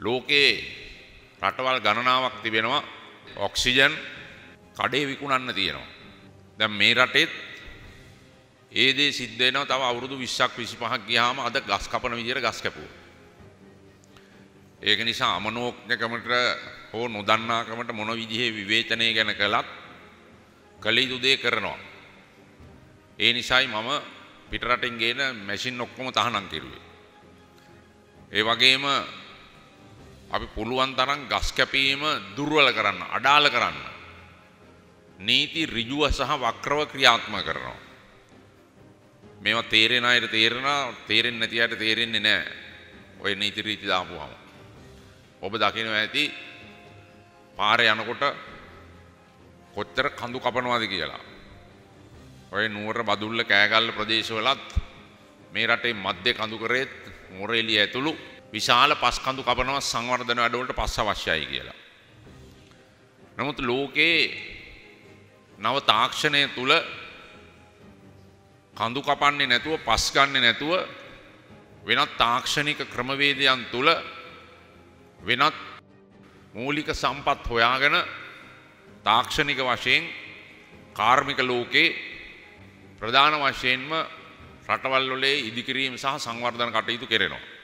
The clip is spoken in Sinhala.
ලෝකයේ රටවල් ගණනාවක් තිබෙනවා ඔක්සිජන් කඩේ විකුණන්න තියෙනවා. දැන් මේ රටෙත් ඒ දේ සිද්ධ වෙනවා තව අවුරුදු 20ක් 25ක් ගියාම අද ගස් කපන විදියට ගස් කැපුවා. ඒක නිසා අමනෝඥකමට හෝ නොදන්නාකමට මොන විදිහේ විවේචනය ගැන කළත් කළ යුතු දේ කරනවා. ඒ නිසායි මම පිටරටින් ගේන මැෂින් ඔක්කොම තහනම් කෙරුවේ. ඒ වගේම අපි පුළුවන් තරම් ගස් කැපීම දුර්වල කරන්න, අඩාල කරන්න. නීති ඍජුව සහ වක්‍රව ක්‍රියාත්මක කරනවා. මේවා තේරෙන අයට තේරෙනවා, තේරෙන්නේ නැති අයට තේරෙන්නේ නැහැ. ඔය නීති රීති දාපුවාම. ඔබ දකිනවා ඇති පාරේ යනකොට කොච්චර කඳු කපනවාද කියලා. ඔය නුවර බදුල්ල කෑගල්ල ප්‍රදේශවලත් මේ රටේ මධ්‍ය කඳු කරේත් මොරේලිය ඇතුළු විශාල පස් කඳු කපනවා සංවර්ධන වැඩවලට පස් අවශ්‍යයි කියලා. නමුත් ලෝකයේ නව තාක්ෂණය තුල කඳු කපන්නේ නැතුව පස් ගන්නේ නැතුව වෙනත් තාක්ෂණික ක්‍රමවේදයන් තුල වෙනත් මූලික සම්පත් හොයාගෙන තාක්ෂණික වශයෙන් කාර්මික ලෝකේ ප්‍රධාන වශයෙන්ම රටවල් වලේ ඉදිකිරීම සහ සංවර්ධන කටයුතු කෙරෙනවා.